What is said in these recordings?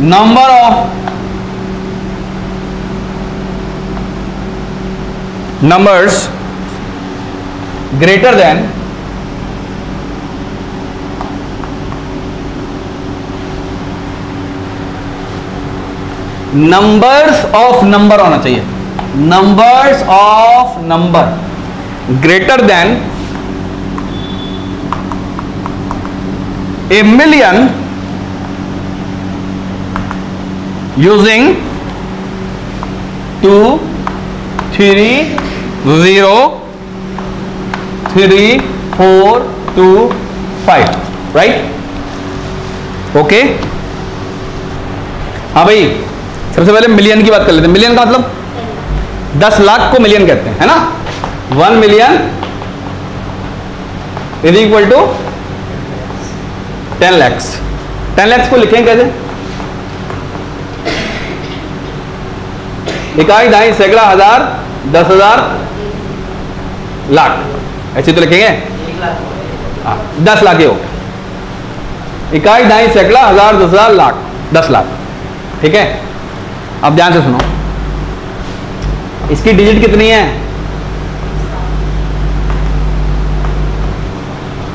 number of numbers greater than numbers of number होना चाहिए। Numbers of number greater than a million using 2 3 0 3 4 2 5 right okay हाँ भाई, सबसे पहले मिलियन की बात कर लेते हैं। मिलियन का मतलब? 10 लाख को मिलियन कहते हैं, है ना? One million is equal to ten lakhs ten lakhs को लिखें कैसे? इकाई दाई सैकड़ा हज़ार, दस हज़ार लाख। ऐसे तो लिखेंगे? हाँ दस लाख ही हो इकाई दाई सैकड़ा हज़ार, दस हज़ार लाख। दस लाख। ठीक है? अब ध्यान से सुनो। इसकी डिजिट कितनी है?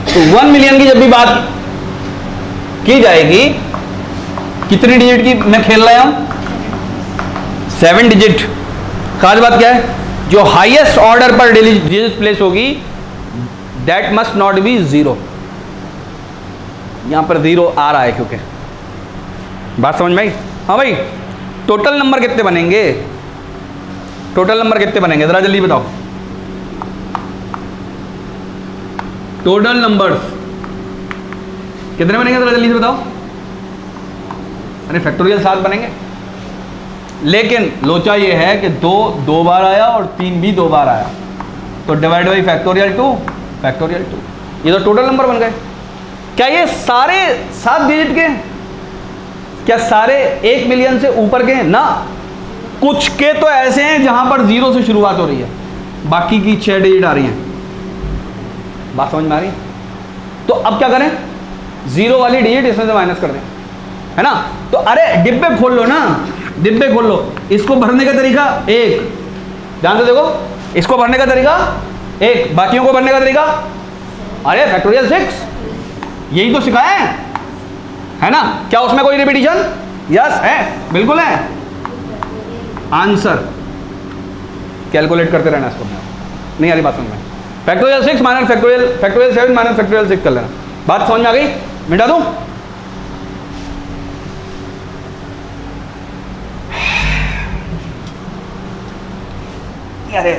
तो वन मिलियन की जब भी बात की जाएगी? कितनी डिजिट की मैं खेल रहा हूँ? सेवन डिजिट खास बात क्या है? जो हाईएस्ट ऑर्डर पर डिजिट प्लेस होगी that must not be zero यहाँ पर ज़ीरो आ रहा है क्योंकि। बात समझ में आई? हाँ भाई टोटल नंबर कितने बनेंगे? टोटल नंबर कितने बनेंगे? जरा जल्दी बताओ। टोटल नंबर्स कितने बनेंगे जरा जल्दी से बताओ? अरे फैक्टोरियल सात बनेंगे। लेकिन लोचा ये है कि दो दो बार आया और तीन भी दो बार आया। तो divide by factorial two factorial two ये तो टोटल नंबर बन गए। क्या ये सारे सात डिजिट के क्या सारे एक मिलियन से ऊपर के हैं? ना। कुछ के तो ऐसे हैं जहाँ पर ज़ीरो से शुरुआत हो रही है। बाकी की छह डिजिट आ रही हैं। बात समझ में आ रही है? तो अब क्या करें? ज़ीरो वाली डिजिट इसमें से माइनस कर दें, है ना? तो अरे, डिब्बे खोल लो ना, डिब्बे खोल लो। इसको भरने का तरीका एक, ध्यान से देखो, इसको भरने का तरीका एक, बाकियों को भरने का तरीका, अरे फैक्टोरियल सिक्स यही तो सिखाए है ना? क्या उसमें कोई रिपीटिशन यस है, बिल्कुल है। आंसर कैलकुलेट करते रहना इसको। नहीं आ रही बात समझ में। Factorial six minus factorial factorial seven minus factorial six कर लेना। बात समझ में आ गई? मिटा दूँ। अरे